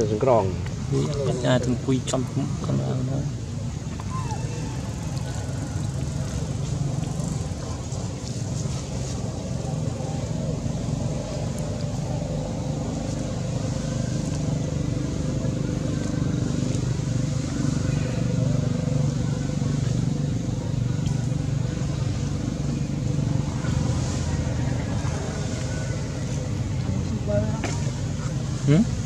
cái rong nhà thằng quy trăm cũng nào nữa Hmm?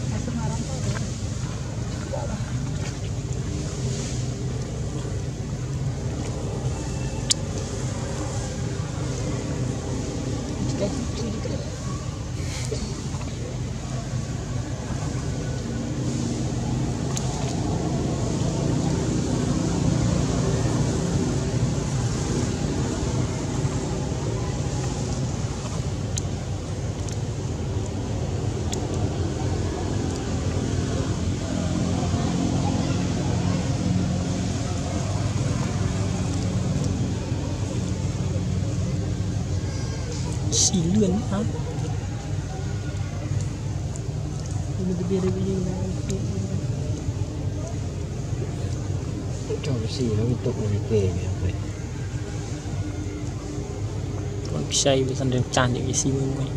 Xì lươn hả cho cái gì nó bị tụ này kề vậy vậy còn xây với sân đường tràn những cái xì mương này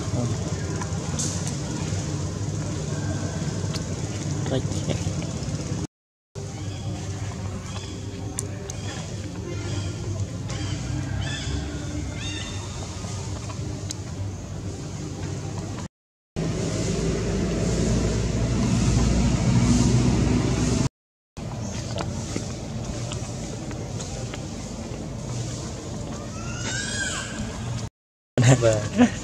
home. Right here. Never.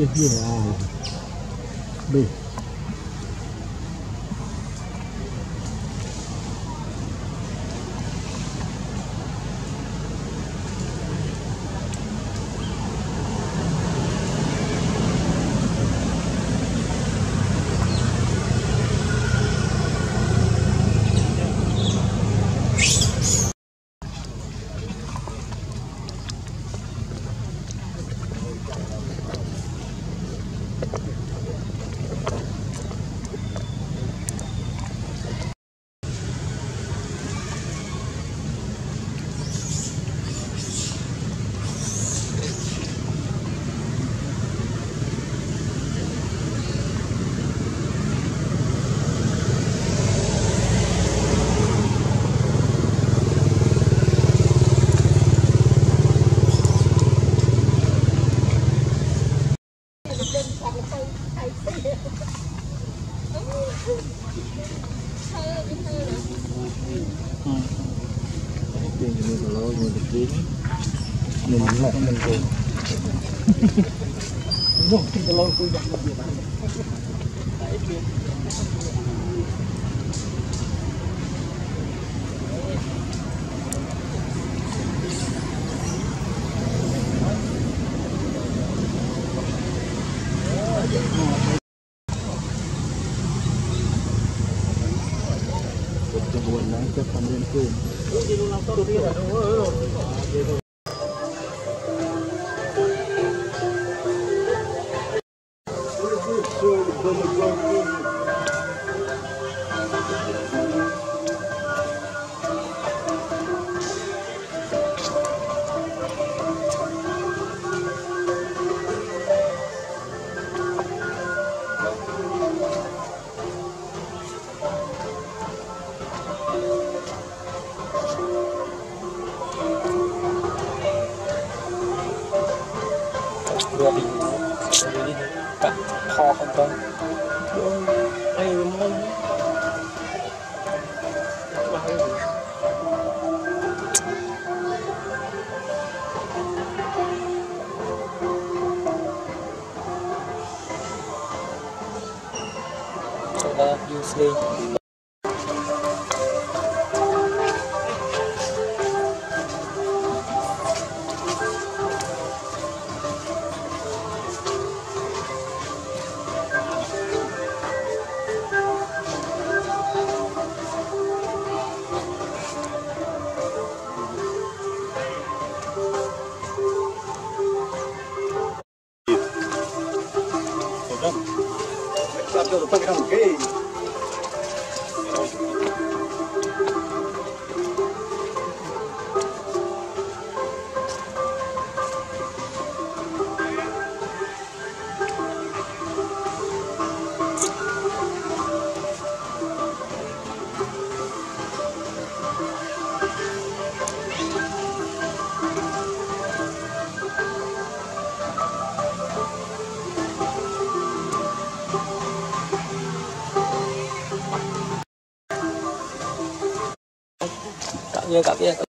Iya, Yeah. B. tiền thì mình lo mình được kiếm mình cũng là mình tiền đúng không thì lo cũng được really, really bad talk about. I remember. ก็ usually programa. Sabe, eu estou. 没有改变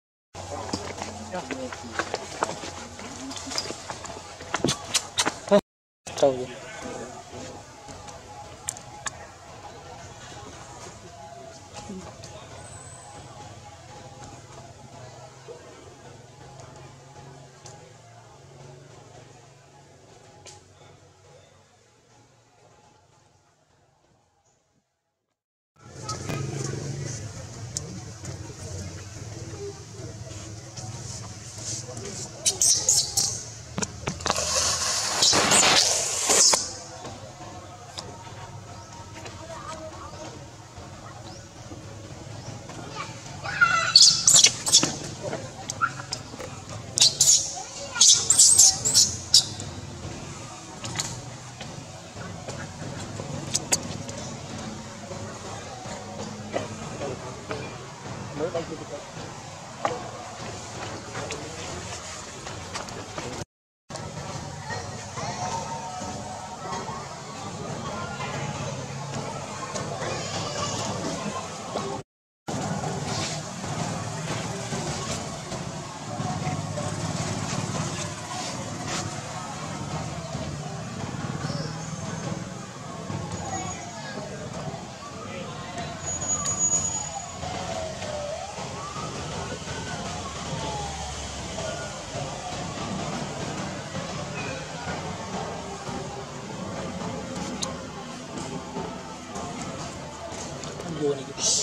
Thank you. 棒に行きます